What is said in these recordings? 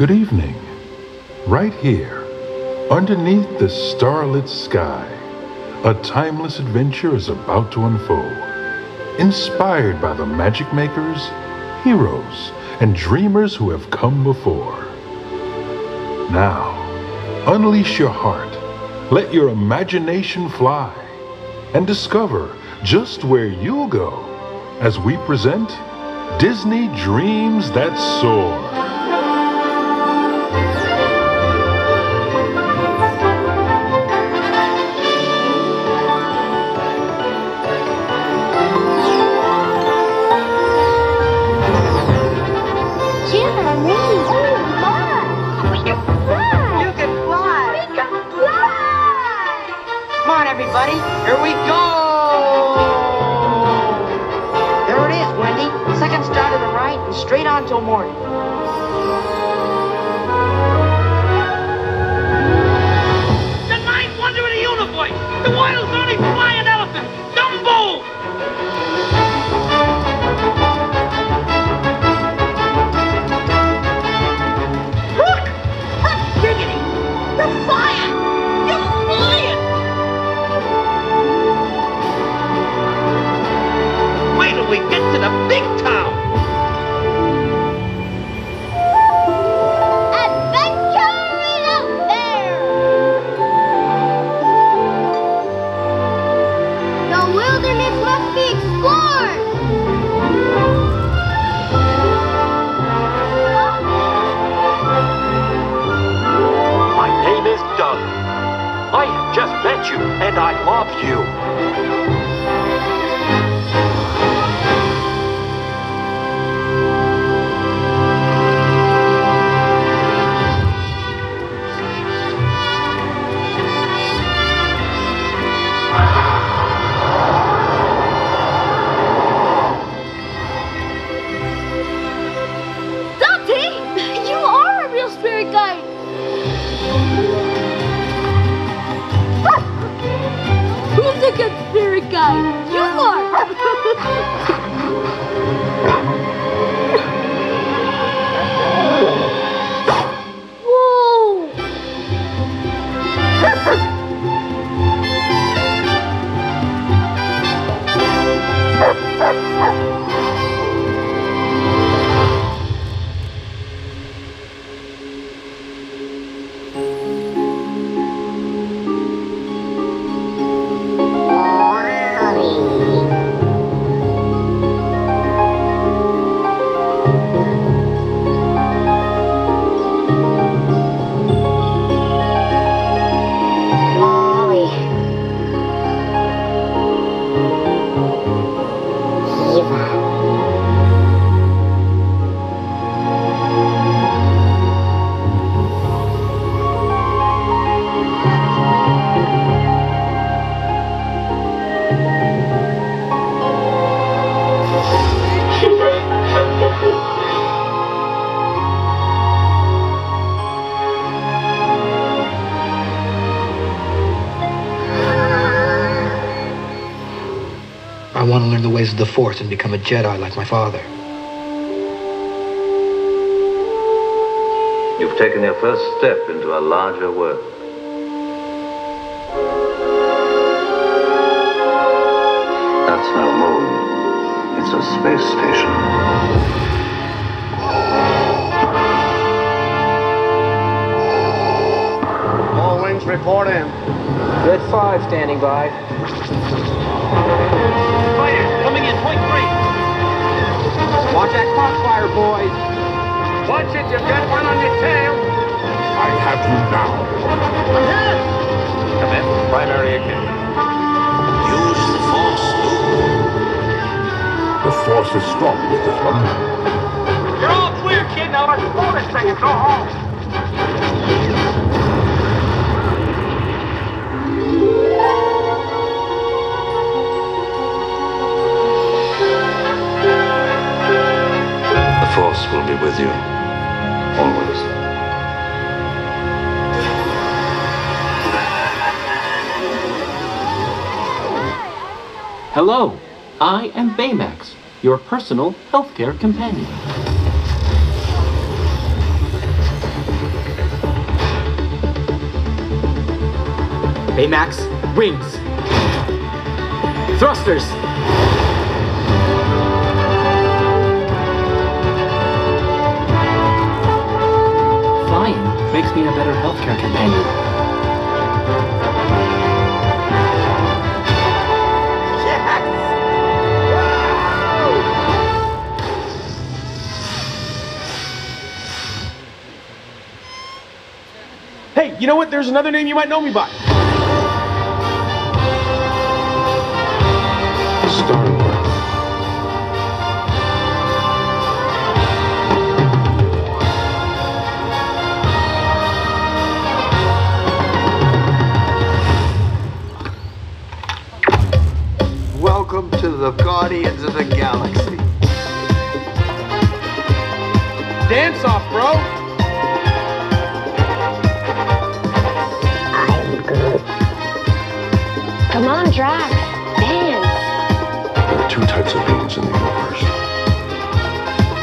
Good evening. Right here, underneath the starlit sky, a timeless adventure is about to unfold. Inspired by the magic makers, heroes, and dreamers who have come before. Now, unleash your heart, let your imagination fly, and discover just where you'll go as we present Disney Dreams That Soar. Everybody. Here we go. There it is, Wendy. Second star to the right and straight on till morning. My name is Dug. I have just met you, and I love you. Learn the ways of the Force and become a Jedi like my father. You've taken your first step into a larger world. That's no moon. It's a space station. All wings report in. Red 5 standing by. Watch that crossfire, boys. Watch it, you've got one on your tail. I have you now. Commence primary ignition. Use the force, Luke. The force is strong with this one. You're all clear, kid. Now let's blow this thing and go home. force will be with you. Always. Hello, I am Baymax, your personal healthcare companion. Baymax, wings, thrusters, healthcare companion. Hey, you know what? There's another name you might know me by. The Guardians of the Galaxy. Dance off, bro. Come on, Drax. Dance. There are two types of beings in the universe.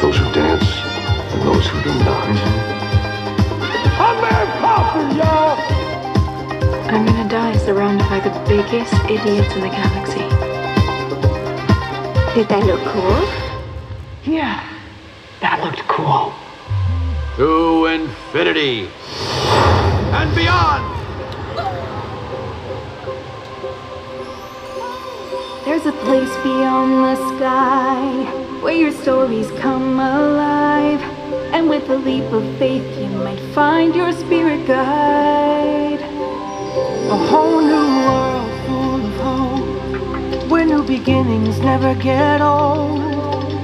Those who dance and those who do not. I'm man coffee, y'all. I'm gonna die surrounded by the biggest idiots in the galaxy. Did that look cool? Yeah, that looked cool. To infinity and beyond. There's a place beyond the sky where your stories come alive. And with a leap of faith, you might find your spirit guide. A whole new beginnings never get old.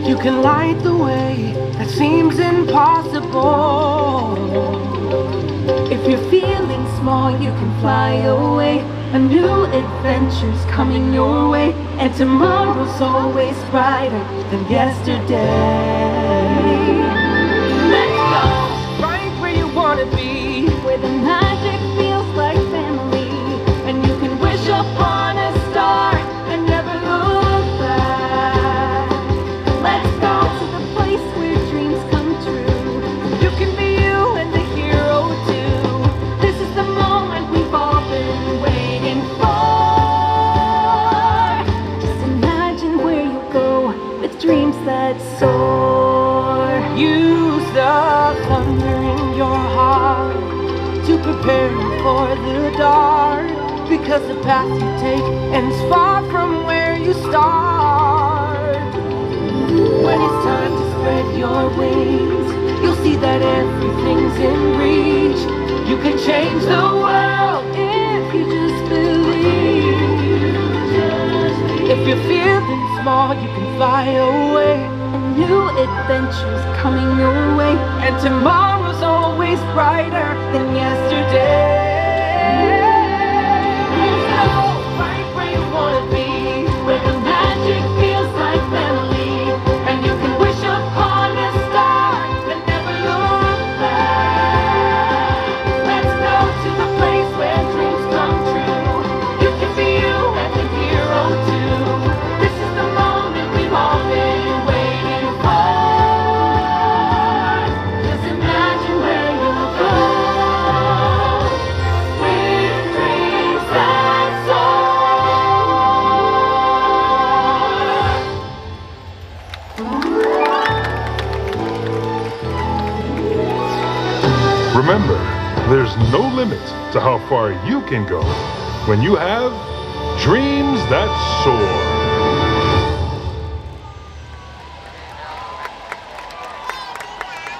You can light the way that seems impossible. If you're feeling small, you can fly away. A new adventure's coming your way, and tomorrow's always brighter than yesterday. For the dark. Because the path you take ends far from where you start. When it's time to spread your wings, you'll see that everything's in reach. You can change the world if you just believe. If you're feeling small, you can fly away. New adventure's coming your way, And tomorrow's always brighter than yesterday. Remember, there's no limit to how far you can go when you have dreams that soar.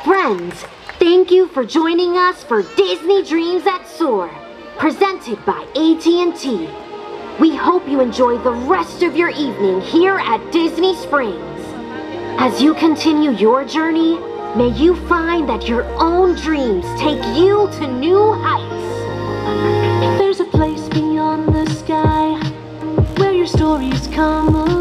Friends, thank you for joining us for Disney Dreams That Soar, presented by AT&T. We hope you enjoy the rest of your evening here at Disney Springs. As you continue your journey, may you find that your own dreams take you to new heights. There's a place beyond the sky where your stories come alive.